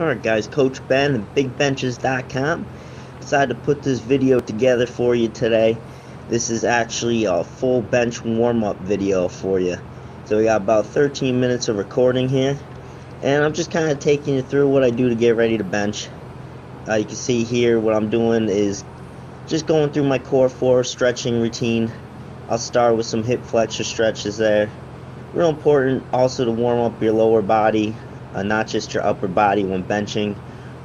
Alright guys, Coach Ben and BigBenches.com decided to put this video together for you today. This is actually a full bench warm-up video for you. So we got about 13 minutes of recording here. And I'm just kind of taking you through what I do to get ready to bench. Uh, you can see here what I'm doing is just going through my core 4 stretching routine. I'll start with some hip flexor stretches there. Real important also to warm up your lower body uh, not just your upper body when benching,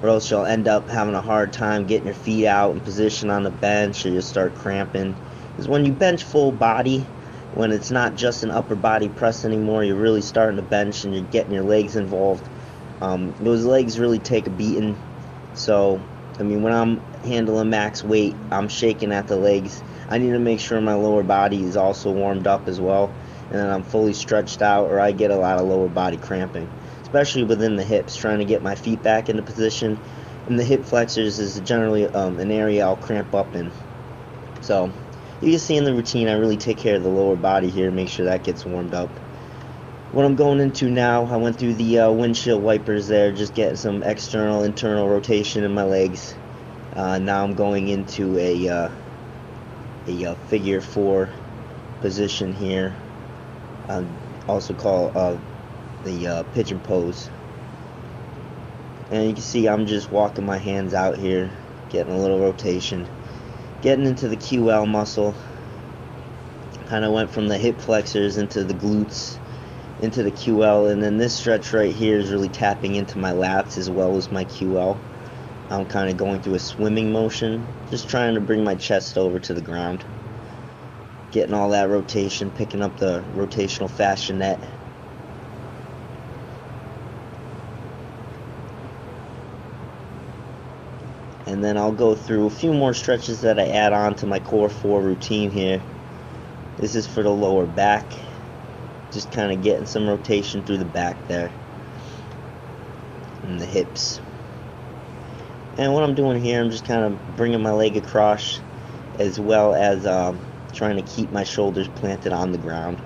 or else you'll end up having a hard time getting your feet out in position on the bench, or you'll start cramping. Because when you bench full body, when it's not just an upper body press anymore, you're really starting to bench and you're getting your legs involved. Um, those legs really take a beating. So, I mean, when I'm handling max weight, I'm shaking at the legs. I need to make sure my lower body is also warmed up as well, and then I'm fully stretched out, or I get a lot of lower body cramping especially within the hips, trying to get my feet back into position. And the hip flexors is generally um, an area I'll cramp up in. So you can see in the routine, I really take care of the lower body here, make sure that gets warmed up. What I'm going into now, I went through the uh, windshield wipers there, just getting some external, internal rotation in my legs. Uh, now I'm going into a, uh, a uh, figure four position here. Uh, also called uh, the uh, pigeon pose. And you can see I'm just walking my hands out here, getting a little rotation, getting into the QL muscle. Kind of went from the hip flexors into the glutes, into the QL, and then this stretch right here is really tapping into my lats as well as my QL. I'm kind of going through a swimming motion, just trying to bring my chest over to the ground. Getting all that rotation, picking up the rotational fascia then I'll go through a few more stretches that I add on to my core 4 routine here. This is for the lower back. Just kind of getting some rotation through the back there. And the hips. And what I'm doing here I'm just kind of bringing my leg across as well as um, trying to keep my shoulders planted on the ground.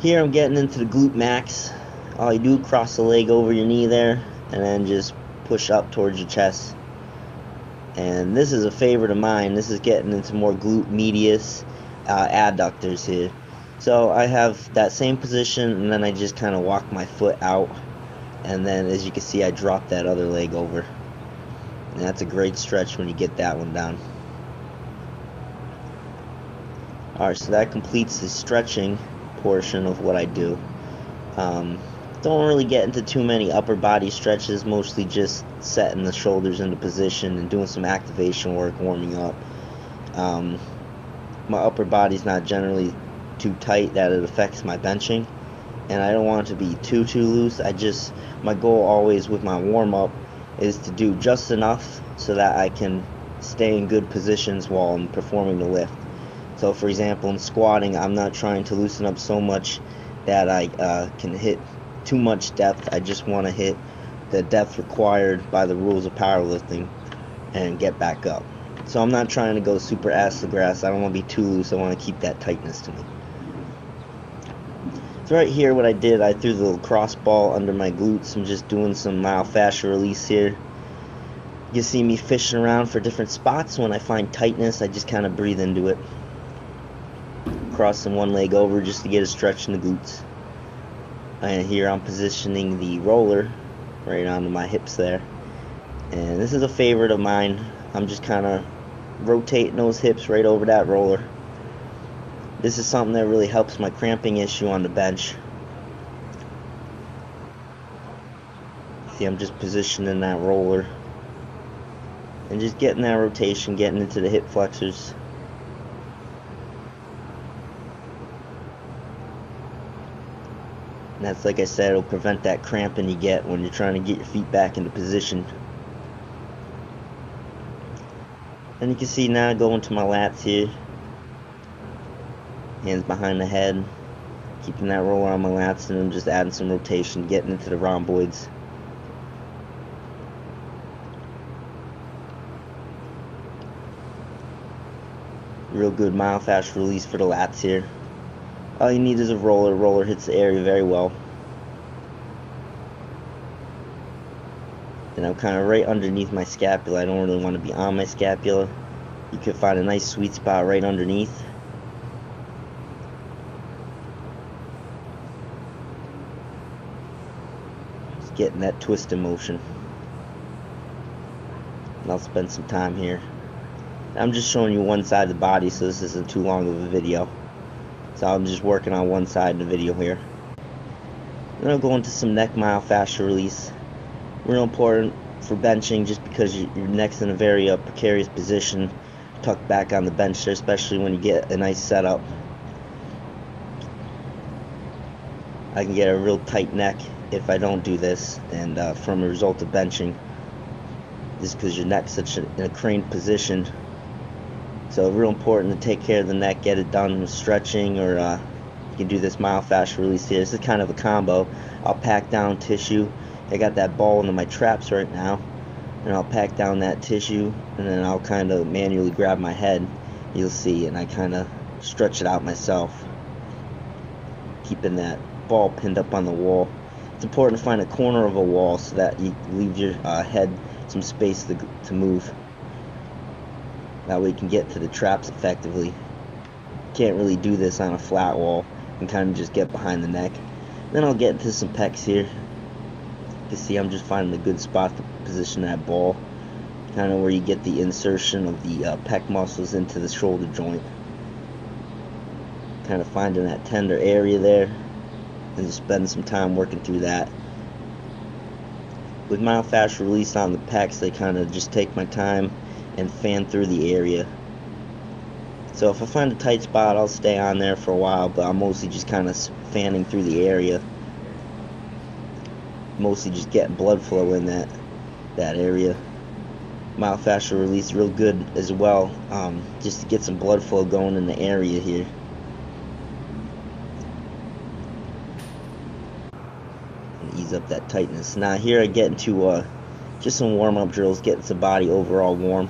Here I'm getting into the glute max. All you do cross the leg over your knee there and then just push up towards your chest and this is a favorite of mine. This is getting into more glute medius uh, adductors here. So I have that same position and then I just kind of walk my foot out. And then as you can see I drop that other leg over. And that's a great stretch when you get that one down. Alright so that completes the stretching portion of what I do. Um, don't really get into too many upper body stretches, mostly just setting the shoulders into position and doing some activation work, warming up. Um, my upper body's not generally too tight that it affects my benching, and I don't want it to be too too loose. I just my goal always with my warm up is to do just enough so that I can stay in good positions while I'm performing the lift. So, for example, in squatting, I'm not trying to loosen up so much that I uh, can hit too much depth. I just want to hit the depth required by the rules of powerlifting and get back up. So I'm not trying to go super ass to grass. I don't want to be too loose. I want to keep that tightness to me. So right here what I did, I threw the little cross ball under my glutes. I'm just doing some myofascial release here. You see me fishing around for different spots. When I find tightness, I just kind of breathe into it. Crossing one leg over just to get a stretch in the glutes and here I'm positioning the roller right onto my hips there. And this is a favorite of mine. I'm just kind of rotating those hips right over that roller. This is something that really helps my cramping issue on the bench. See I'm just positioning that roller. And just getting that rotation getting into the hip flexors that's like I said, it'll prevent that cramping you get when you're trying to get your feet back into position. And you can see now going to my lats here. Hands behind the head. Keeping that roller on my lats and then just adding some rotation, getting into the rhomboids. Real good myofascial release for the lats here. All you need is a roller. Roller hits the area very well. Then I'm kind of right underneath my scapula. I don't really want to be on my scapula. You could find a nice sweet spot right underneath. Just getting that twist in motion. And I'll spend some time here. I'm just showing you one side of the body, so this isn't too long of a video. So I'm just working on one side of the video here. Then I'll go into some neck myofascial release. Real important for benching just because your neck's in a very uh, precarious position tucked back on the bench there, especially when you get a nice setup. I can get a real tight neck if I don't do this, and uh, from a result of benching, just because your neck's such a, in a craned position. So real important to take care of the neck, get it done with stretching, or uh, you can do this myofascial release here. This is kind of a combo. I'll pack down tissue. I got that ball into my traps right now and I'll pack down that tissue and then I'll kind of manually grab my head you'll see and I kind of stretch it out myself. Keeping that ball pinned up on the wall. It's important to find a corner of a wall so that you leave your uh, head some space to, to move. That way you can get to the traps effectively. Can't really do this on a flat wall and kind of just get behind the neck. Then I'll get into some pecs here see. I'm just finding a good spot to position that ball kind of where you get the insertion of the uh, pec muscles into the shoulder joint. Kind of finding that tender area there and just spending some time working through that. With myofascial release on the pecs they kind of just take my time and fan through the area. So if I find a tight spot I'll stay on there for a while but I'm mostly just kind of fanning through the area mostly just getting blood flow in that that area. Myofascial release real good as well, um, just to get some blood flow going in the area here. And ease up that tightness. Now here I get into uh, just some warm-up drills, getting the body overall warm.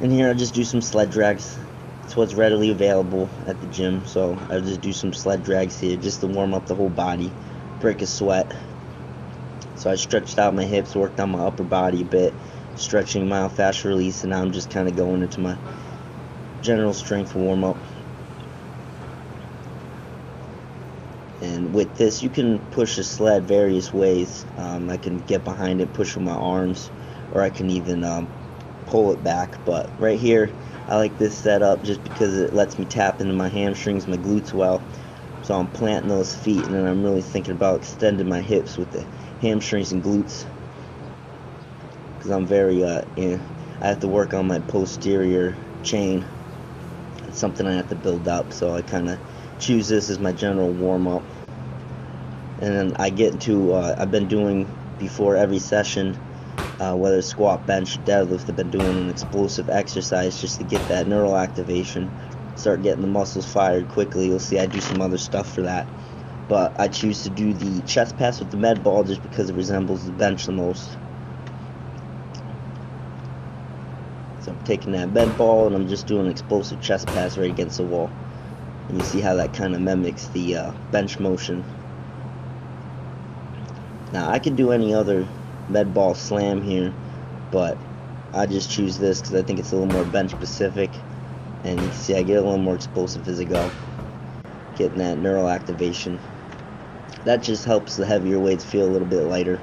And here I just do some sled drags. It's what's readily available at the gym, so I just do some sled drags here just to warm up the whole body, break a sweat. So I stretched out my hips, worked on my upper body a bit, stretching myofascial release, and now I'm just kind of going into my general strength warm up. And with this, you can push a sled various ways. Um, I can get behind it, push with my arms, or I can even um, pull it back. But right here, I like this setup just because it lets me tap into my hamstrings, my glutes well. So I'm planting those feet, and then I'm really thinking about extending my hips with the hamstrings and glutes. Because I'm very uh, in, I have to work on my posterior chain. It's something I have to build up so I kind of choose this as my general warm-up. And then I get into uh, I've been doing before every session uh, whether squat bench deadlift I've been doing an explosive exercise just to get that neural activation start getting the muscles fired quickly you'll see I do some other stuff for that but I choose to do the chest pass with the med ball just because it resembles the bench the most. So I'm taking that med ball and I'm just doing an explosive chest pass right against the wall. And you see how that kind of mimics the uh, bench motion. Now I could do any other med ball slam here, but I just choose this because I think it's a little more bench specific. And you see I get a little more explosive as I go. Getting that neural activation that just helps the heavier weights feel a little bit lighter.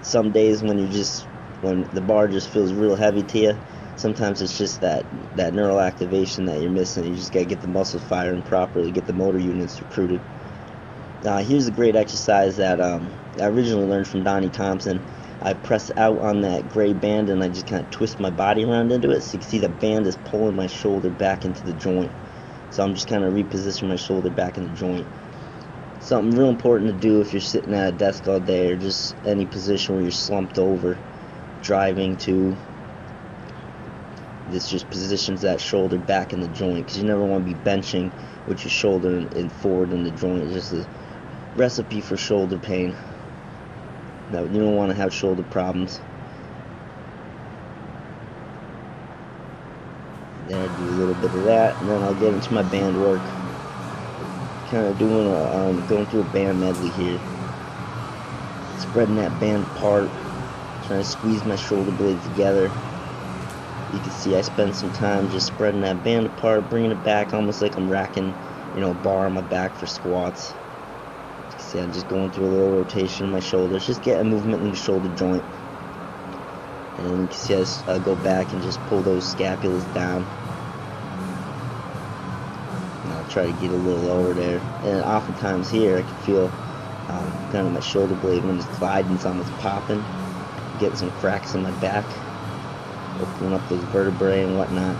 Some days when you just when the bar just feels real heavy to you, sometimes it's just that that neural activation that you're missing. You just gotta get the muscles firing properly, get the motor units recruited. Now here's a great exercise that um, I originally learned from Donnie Thompson. I press out on that gray band and I just kind of twist my body around into it. So you can see the band is pulling my shoulder back into the joint. So I'm just kind of repositioning my shoulder back in the joint something real important to do if you're sitting at a desk all day or just any position where you're slumped over driving to this just positions that shoulder back in the joint because you never want to be benching with your shoulder in, forward in the joint it's just a recipe for shoulder pain no you don't want to have shoulder problems then I do a little bit of that and then I'll get into my band work kind of doing a, um, going through a band medley here. spreading that band apart, trying to squeeze my shoulder blades together. You can see I spend some time just spreading that band apart, bringing it back almost like I'm racking, you know, a bar on my back for squats. See I'm just going through a little rotation in my shoulders, just getting movement in the shoulder joint. And you can see I, I go back and just pull those scapulas down. And I'll try to get a little lower there. And oftentimes here I can feel um, kind of my shoulder blade when it's gliding, it's almost popping. Getting some cracks in my back opening up those vertebrae and whatnot.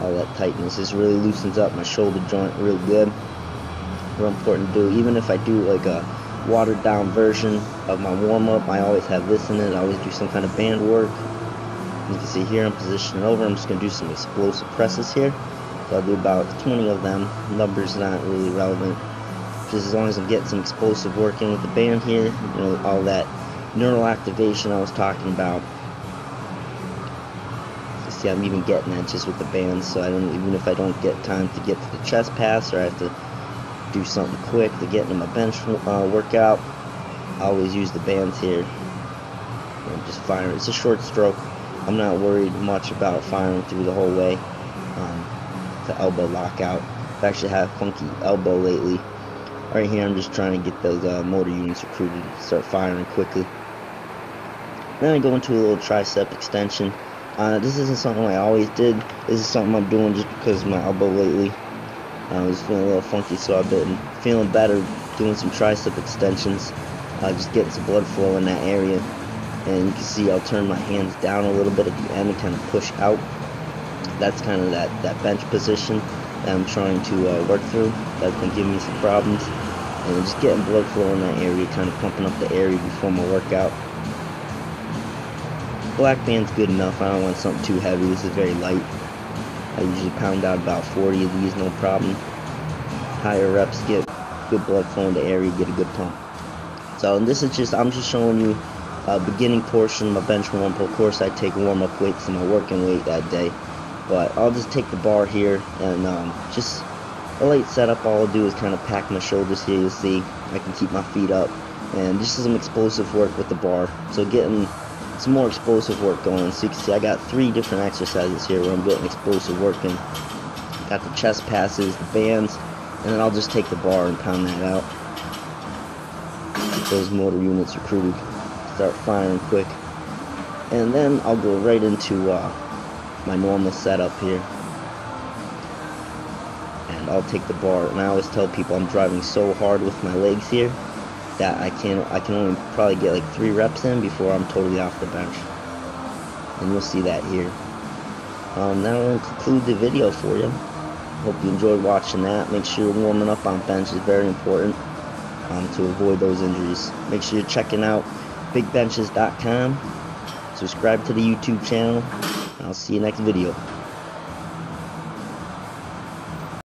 All that tightness. This really loosens up my shoulder joint real good. Real important to do. Even if I do like a watered down version of my warm up, I always have this in it. I always do some kind of band work. You can see here I'm positioning over. I'm just going to do some explosive presses here. So I'll do about 20 of them. Numbers not really relevant. Just as long as I'm getting some explosive work in with the band here, you know, all that neural activation I was talking about You see I'm even getting that just with the band, so I don't even if I don't get time to get to the chest pass or I have to do something quick to get into my bench uh, workout. I always use the bands here. And just fire it's a short stroke. I'm not worried much about firing through the whole way um, the elbow lockout. I've actually had funky elbow lately. Right here I'm just trying to get those uh, motor units recruited start firing quickly. Then I go into a little tricep extension. Uh, this isn't something I always did. This is something I'm doing just because of my elbow lately. I was feeling a little funky, so I've been feeling better doing some tricep extensions. Uh, just getting some blood flow in that area. And you can see I'll turn my hands down a little bit at the end and kind of push out. That's kind of that, that bench position that I'm trying to uh, work through. That's been giving me some problems. And just getting blood flow in that area, kind of pumping up the area before my workout black band's good enough. I don't want something too heavy. This is very light. I usually pound out about 40 of these, no problem. Higher reps get good blood flow in the area, get a good pump. So this is just, I'm just showing you a beginning portion of my bench warm up. Of course, I take warm-up weights and my working weight that day. But I'll just take the bar here and um, just a light setup. All I'll do is kind of pack my shoulders here. You'll see I can keep my feet up. And just some explosive work with the bar. So getting some more explosive work going. So you can see I got three different exercises here where I'm getting explosive work in. Got the chest passes, the bands, and then I'll just take the bar and pound that out. Those motor units recruited. Start firing quick. And then I'll go right into uh, my normal setup here. And I'll take the bar. And I always tell people I'm driving so hard with my legs here that I can I can only probably get like three reps in before I'm totally off the bench. And you'll see that here. Um, that will conclude the video for you. Hope you enjoyed watching that. Make sure you're warming up on bench is very important um, to avoid those injuries. Make sure you're checking out bigbenches.com. Subscribe to the YouTube channel. I'll see you next video.